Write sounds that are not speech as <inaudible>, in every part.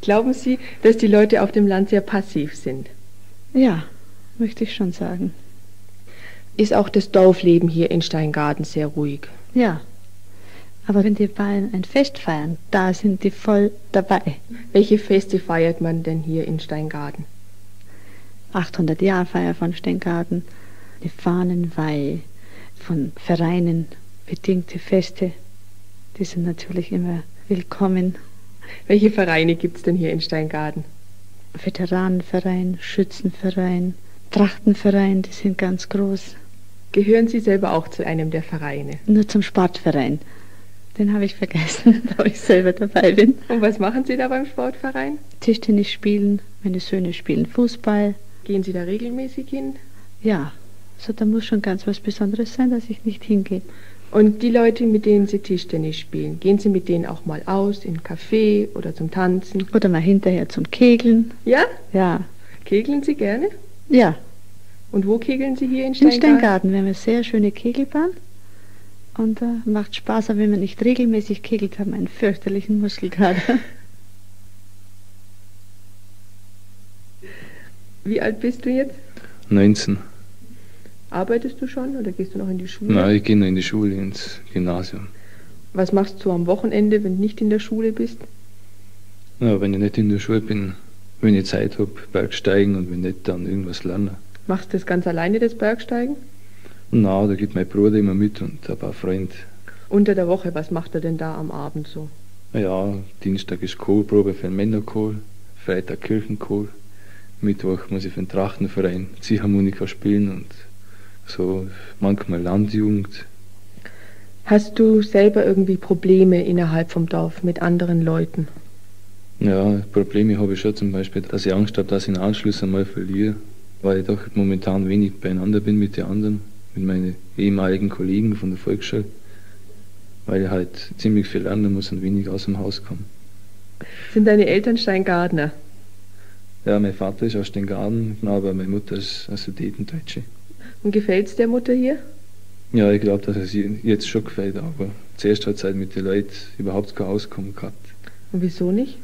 Glauben Sie, dass die Leute auf dem Land sehr passiv sind? Ja, möchte ich schon sagen. Ist auch das Dorfleben hier in Steingarten sehr ruhig? Ja. Aber wenn die Bayern ein Fest feiern, da sind die voll dabei. Welche Feste feiert man denn hier in Steingarten? 800 Jahre Feier von Steingarten, die Fahnenweih von Vereinen, bedingte Feste, die sind natürlich immer willkommen. Welche Vereine gibt es denn hier in Steingarten? Veteranenverein, Schützenverein, Trachtenverein, die sind ganz groß. Gehören Sie selber auch zu einem der Vereine? Nur zum Sportverein. Den habe ich vergessen, <laughs> da ich selber dabei bin. Und was machen Sie da beim Sportverein? Tischtennis spielen, meine Söhne spielen Fußball. Gehen Sie da regelmäßig hin? Ja, so da muss schon ganz was Besonderes sein, dass ich nicht hingehe. Und die Leute, mit denen Sie Tischtennis spielen, gehen Sie mit denen auch mal aus, in Café oder zum Tanzen? Oder mal hinterher zum Kegeln. Ja? Ja. Kegeln Sie gerne? Ja. Und wo kegeln Sie hier in Steingarten? In Steingarten. Wir haben eine sehr schöne Kegelbahn. Und äh, macht Spaß, aber wenn man nicht regelmäßig kegelt, hat man einen fürchterlichen Muskelkater. <laughs> Wie alt bist du jetzt? 19. Arbeitest du schon oder gehst du noch in die Schule? Nein, ich gehe noch in die Schule, ins Gymnasium. Was machst du am Wochenende, wenn du nicht in der Schule bist? Ja, wenn ich nicht in der Schule bin, wenn ich Zeit habe, Bergsteigen und wenn nicht, dann irgendwas lernen. Machst du das ganz alleine, das Bergsteigen? Na, da geht mein Bruder immer mit und ein paar Freunde. Unter der Woche, was macht er denn da am Abend so? Ja, Dienstag ist Chorprobe für den Männerchor, Freitag Kirchenchor, Mittwoch muss ich für den Trachtenverein Ziehharmonika spielen und so manchmal Landjugend. Hast du selber irgendwie Probleme innerhalb vom Dorf mit anderen Leuten? Ja, Probleme habe ich schon zum Beispiel, dass ich Angst habe, dass ich den Anschluss einmal verliere, weil ich doch momentan wenig beieinander bin mit den anderen, mit meinen ehemaligen Kollegen von der Volksschule, weil ich halt ziemlich viel lernen muss und wenig aus dem Haus komme. Sind deine Eltern Steingartner? Ja, mein Vater ist aus Steingarten, aber meine Mutter ist aus Sudetendeutsche. Und gefällt es der Mutter hier? Ja, ich glaube, dass es ihr jetzt schon gefällt, aber zuerst hat es halt mit den Leuten überhaupt kein Auskommen gehabt. Und wieso nicht?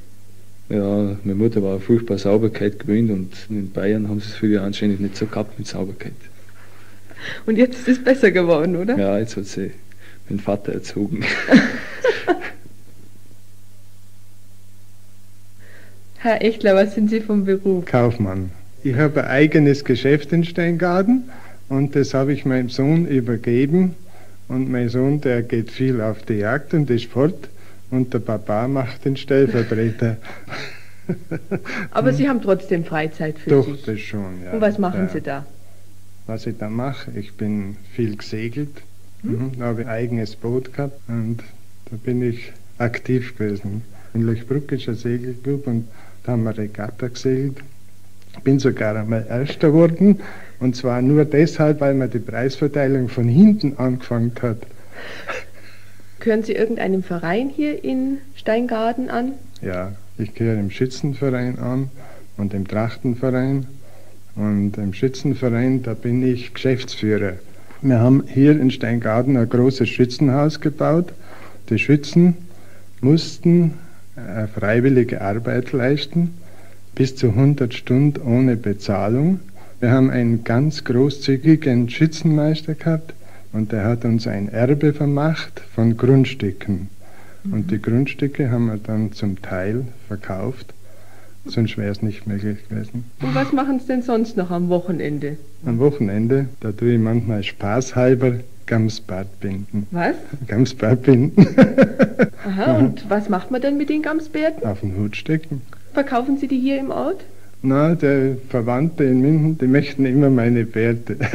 Ja, meine Mutter war furchtbar Sauberkeit gewöhnt und in Bayern haben sie es früher anscheinend nicht so gehabt mit Sauberkeit. Und jetzt ist es besser geworden, oder? Ja, jetzt hat sie meinen Vater erzogen. <laughs> Herr Echtler, was sind Sie vom Beruf? Kaufmann. Ich habe ein eigenes Geschäft in Steingarten und das habe ich meinem Sohn übergeben. Und mein Sohn, der geht viel auf die Jagd und ist fort. Und der Papa macht den Stellvertreter. <laughs> Aber Sie haben trotzdem Freizeit für Doch, sich. das schon, ja. Und was machen ja. Sie da? Was ich da mache, ich bin viel gesegelt, mhm. da habe ich ein eigenes Boot gehabt und da bin ich aktiv gewesen. In Lechbruck ist ein Segelclub und da haben wir Regatta gesegelt. Bin sogar einmal Erster geworden und zwar nur deshalb, weil man die Preisverteilung von hinten angefangen hat. Gehören Sie irgendeinem Verein hier in Steingarten an? Ja, ich gehöre dem Schützenverein an und dem Trachtenverein. Und im Schützenverein, da bin ich Geschäftsführer. Wir haben hier in Steingarten ein großes Schützenhaus gebaut. Die Schützen mussten eine freiwillige Arbeit leisten, bis zu 100 Stunden ohne Bezahlung. Wir haben einen ganz großzügigen Schützenmeister gehabt und der hat uns ein Erbe vermacht von Grundstücken. Und die Grundstücke haben wir dann zum Teil verkauft, sonst wäre es nicht möglich gewesen. Und was machen Sie denn sonst noch am Wochenende? Am Wochenende, da tue ich manchmal spaßhalber Gamsbart binden. Was? Gamsbart binden. Aha, und was macht man denn mit den Gamsbärten? Auf den Hut stecken. Verkaufen Sie die hier im Ort? Na, der Verwandte in Minden, die möchten immer meine Bärte. <laughs>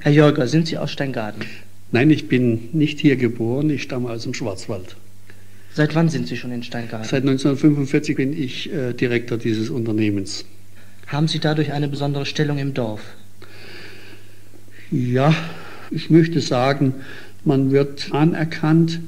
Herr Jörger, sind Sie aus Steingarten? Nein, ich bin nicht hier geboren, ich stamme aus dem Schwarzwald. Seit wann sind Sie schon in Steingarten? Seit 1945 bin ich äh, Direktor dieses Unternehmens. Haben Sie dadurch eine besondere Stellung im Dorf? Ja, ich möchte sagen, man wird anerkannt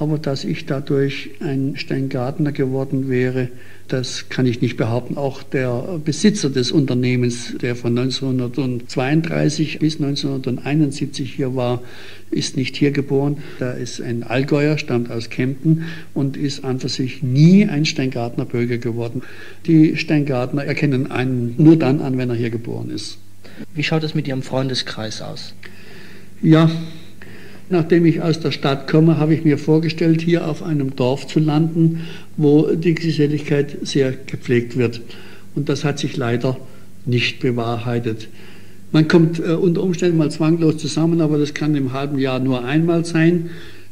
Aber dass ich dadurch ein Steingartner geworden wäre, das kann ich nicht behaupten. Auch der Besitzer des Unternehmens, der von 1932 bis 1971 hier war, ist nicht hier geboren. Da ist ein Allgäuer, stammt aus Kempten und ist an für sich nie ein Steingartner Bürger geworden. Die Steingartner erkennen einen nur dann an, wenn er hier geboren ist. Wie schaut es mit Ihrem Freundeskreis aus? Ja, Nachdem ich aus der Stadt komme, habe ich mir vorgestellt, hier auf einem Dorf zu landen, wo die Geselligkeit sehr gepflegt wird. Und das hat sich leider nicht bewahrheitet. Man kommt äh, unter Umständen mal zwanglos zusammen, aber das kann im halben Jahr nur einmal sein.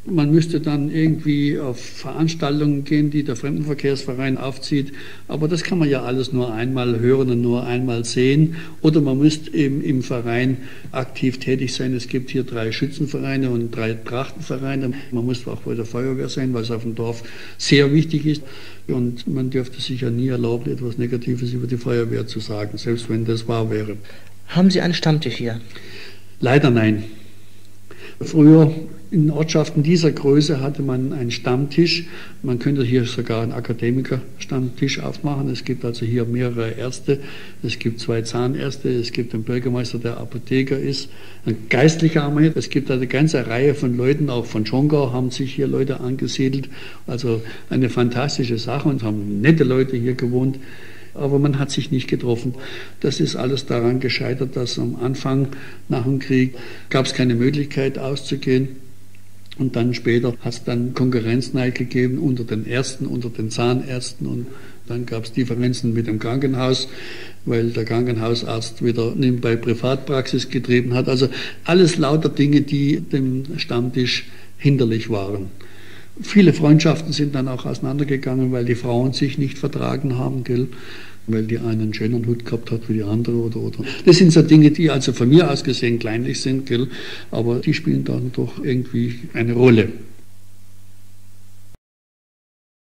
Man müsste dann irgendwie auf Veranstaltungen gehen, die der Fremdenverkehrsverein aufzieht. Aber das kann man ja alles nur einmal hören und nur einmal sehen. Oder man müsste eben im Verein aktiv tätig sein. Es gibt hier drei Schützenvereine und drei Trachtenvereine. Man muss auch bei der Feuerwehr sein, weil es auf dem Dorf sehr wichtig ist. Und man dürfte sich ja nie erlauben, etwas Negatives über die Feuerwehr zu sagen, selbst wenn das wahr wäre. Haben Sie einen Stammtisch hier? Leider nein. Früher in Ortschaften dieser Größe hatte man einen Stammtisch. Man könnte hier sogar einen Akademiker-Stammtisch aufmachen. Es gibt also hier mehrere Ärzte. Es gibt zwei Zahnärzte. Es gibt einen Bürgermeister, der Apotheker ist. Ein geistlicher Armee. Es gibt eine ganze Reihe von Leuten, auch von Schongau haben sich hier Leute angesiedelt. Also eine fantastische Sache und haben nette Leute hier gewohnt aber man hat sich nicht getroffen. Das ist alles daran gescheitert, dass am Anfang nach dem Krieg gab es keine Möglichkeit auszugehen. Und dann später hat es dann Konkurrenzneid gegeben unter den Ärzten, unter den Zahnärzten und dann gab es Differenzen mit dem Krankenhaus, weil der Krankenhausarzt wieder nebenbei Privatpraxis getrieben hat. Also alles lauter Dinge, die dem Stammtisch hinderlich waren. Viele Freundschaften sind dann auch auseinandergegangen, weil die Frauen sich nicht vertragen haben, gell? Weil die einen einen schönen Hut gehabt hat wie die andere oder oder. Das sind so Dinge, die also von mir aus gesehen kleinlich sind, gell? aber die spielen dann doch irgendwie eine Rolle.